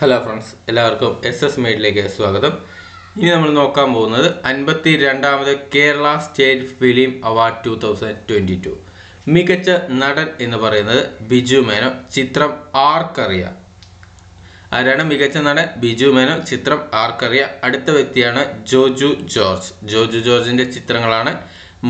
Hello friends എല്ലാവർക്കും S S മെയ്ഡിലേക്ക് സ്വാഗതം. ഇനി നമ്മൾ നോക്കാൻ പോകുന്നത് അൻപത്തി രണ്ടാമത് Kerala state film award two thousand twenty two മികച്ച നടൻ എന്ന് പറയുന്നത് ബിജു മേനോ ചിത്രം ആർക്കറിയ. ആരാണ് മികച്ച നടൻ? ബിജു മേനോ ചിത്രം ആർക്കറിയ. അടുത്ത വ്യക്തിയാണ് ജോജു ജോർജ്. ജോജു ജോർജിന്റെ ചിത്രങ്ങളാണ്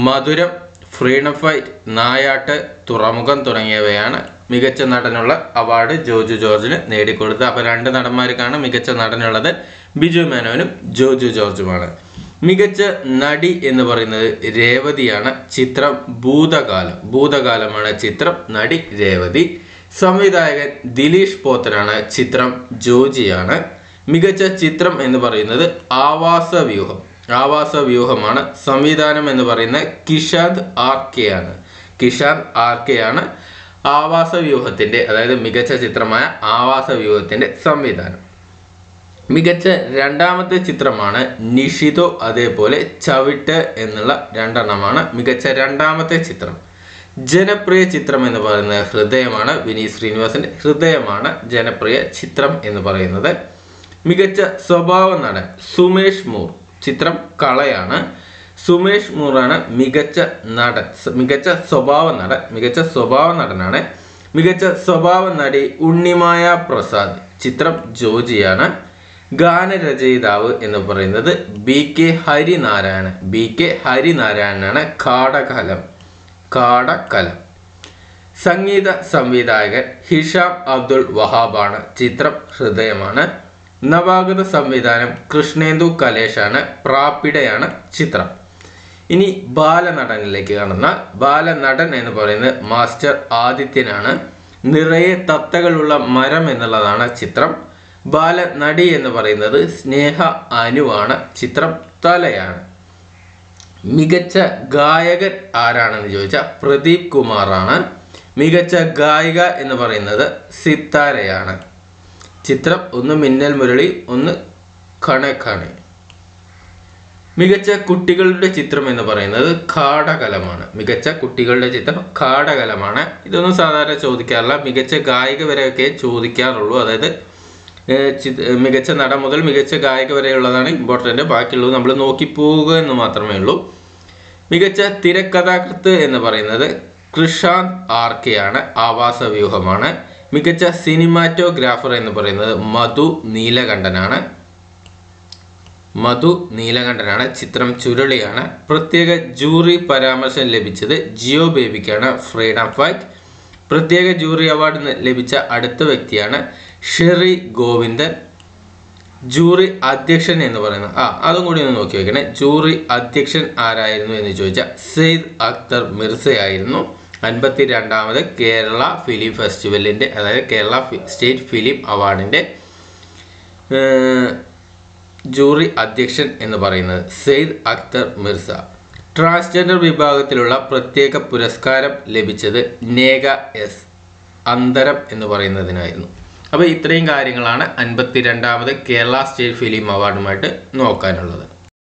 മധുരം ഫ്രീഡം ഫൈറ്റ് നായാട്ട് തുറമുഖം തുടങ്ങിയവയാണ് മികച്ച നടനുള്ള അവാർഡ് ജോജു ജോർജിന് നേടിക്കൊടുത്തത്. അപ്പോൾ രണ്ട് നടന്മാർക്കാണ് മികച്ച നടനുള്ളത്. ബിജു മേനോനും ജോജു ജോർജുമാണ്. മികച്ച നടി എന്ന് പറയുന്നത് രേവതിയാണ്. ചിത്രം ഭൂതകാലം. ഭൂതകാലമാണ് ചിത്രം. നടി രേവതി. സംവിധായകൻ ദിലീഷ് പോത്തനാണ് ചിത്രം. ജോജിയാണ് മികച്ച ചിത്രം എന്ന് പറയുന്നത് ആവാസ വ്യൂഹം ആവാസ വ്യൂഹമാണ് സംവിധാനം എന്ന് പറയുന്ന കിഷാന്ത് ആർ കെ ആണ്. കിഷാന്ത് ആർ കെ ആണ് ആവാസ വ്യൂഹത്തിന്റെ അതായത് മികച്ച ചിത്രമായ ആവാസ വ്യൂഹത്തിന്റെ സംവിധാനം. മികച്ച രണ്ടാമത്തെ ചിത്രമാണ് നിഷിതോ അതേപോലെ ചവിട്ട് എന്നുള്ള രണ്ടെണ്ണമാണ് മികച്ച രണ്ടാമത്തെ ചിത്രം. ജനപ്രിയ ചിത്രം എന്ന് പറയുന്നത് ഹൃദയമാണ്. വിനീത് ശ്രീനിവാസന്റെ ഹൃദയമാണ് ജനപ്രിയ ചിത്രം എന്ന് പറയുന്നത്. മികച്ച സ്വഭാവ നടൻ സുമേഷ് മൂർ. ചിത്രം കളയാണ്. സുമേഷ് മൂറാണ് മികച്ച നടൻ മികച്ച സ്വഭാവ നടൻ മികച്ച സ്വഭാവ നടനാണ്. മികച്ച സ്വഭാവ നടി ഉണ്ണിമായ പ്രസാദ്. ചിത്രം ജോജിയാണ്. ഗാനരചയിതാവ് എന്ന് പറയുന്നത് B K Harinarayanan. B K ഹരിനാരായണനാണ് Kadakalam Kadakalam. സംഗീത സംവിധായകൻ ഹിഷാം അബ്ദുൾ വഹാബാണ്. ചിത്രം ഹൃദയമാണ്. നവാഗത സംവിധാനം കൃഷ്ണേന്ദു കലേഷാണ് പ്രാപ്പിടയാണ് ചിത്രം. ഇനി ബാലനടനിലേക്ക് കാണുന്ന ബാലനടൻ എന്ന് പറയുന്നത് മാസ്റ്റർ ആദിത്യനാണ്. നിറയെ തത്തകളുള്ള മരം എന്നുള്ളതാണ് ചിത്രം. ബാലനടി എന്ന് പറയുന്നത് സ്നേഹ അനുവാണ് ചിത്രം തലയാണ്. മികച്ച ഗായകൻ ആരാണെന്ന് ചോദിച്ചാൽ പ്രദീപ് കുമാറാണ്. മികച്ച ഗായിക എന്ന് പറയുന്നത് സിത്താരയാണ്. ചിത്രം ഒന്ന് മിന്നൽ മുരളി ഒന്ന് ഖണേ ഖണേ മികച്ച കുട്ടികളുടെ ചിത്രം എന്ന് പറയുന്നത് കാടകലമാണ്. മികച്ച കുട്ടികളുടെ ചിത്രം കാടകലമാണ്. ഇതൊന്നും സാധാരണ ചോദിക്കാറില്ല. മികച്ച ഗായിക വരെയൊക്കെ ചോദിക്കാറുള്ളൂ. അതായത് മികച്ച നടൻ മുതൽ മികച്ച ഗായിക വരെയുള്ളതാണ് ഇമ്പോർട്ടന്റ്. ബാക്കിയുള്ളത് നമ്മൾ നോക്കി പോവുക എന്ന് മാത്രമേ ഉള്ളൂ. മികച്ച തിരക്കഥാകൃത്ത് എന്ന് പറയുന്നത് കൃഷാന്ത് ആർ കെ ആണ്. ആവാസ വ്യൂഹമാണ് മികച്ച സിനിമാറ്റോഗ്രാഫർ എന്ന് പറയുന്നത് മധു നീലകണ്ഠനാണ്. മധു നീലകണ്ഠനാണ്. ചിത്രം ചുരുളിയാണ്. പ്രത്യേക ജൂറി പരാമർശം ലഭിച്ചത് ജിയോ ബേബിക്കാണ് ഫ്രീഡം ഫൈറ്റ്. പ്രത്യേക ജൂറി അവാർഡ് ലഭിച്ച അടുത്ത വ്യക്തിയാണ് ഷെറി ഗോവിന്ദൻ. ജൂറി അധ്യക്ഷൻ എന്ന് പറയുന്നത് ആ അതും കൂടി ഒന്ന് നോക്കി വെക്കണേ. ജൂറി അധ്യക്ഷൻ ആരായിരുന്നു എന്ന് ചോദിച്ചാൽ സെയ്ദ് അക്തർ മിർസയായിരുന്നു. അൻപത്തി രണ്ടാമത് കേരള ഫിലിം ഫെസ്റ്റിവലിന്റെ അതായത് കേരള സ്റ്റേറ്റ് ഫിലിം അവാർഡിന്റെ ജൂറി അധ്യക്ഷൻ എന്ന് പറയുന്നത് സെയ്ദ് അക്തർ മിർസ. ട്രാൻസ്ജെൻഡർ വിഭാഗത്തിലുള്ള പ്രത്യേക പുരസ്കാരം ലഭിച്ചത് നേഗ എസ് അന്തരം എന്ന് പറയുന്നതിനായിരുന്നു. അപ്പോൾ ഇത്രയും കാര്യങ്ങളാണ് അൻപത്തി രണ്ടാമത് കേരള സ്റ്റേറ്റ് ഫിലിം അവാർഡുമായിട്ട് നോക്കാനുള്ളത്.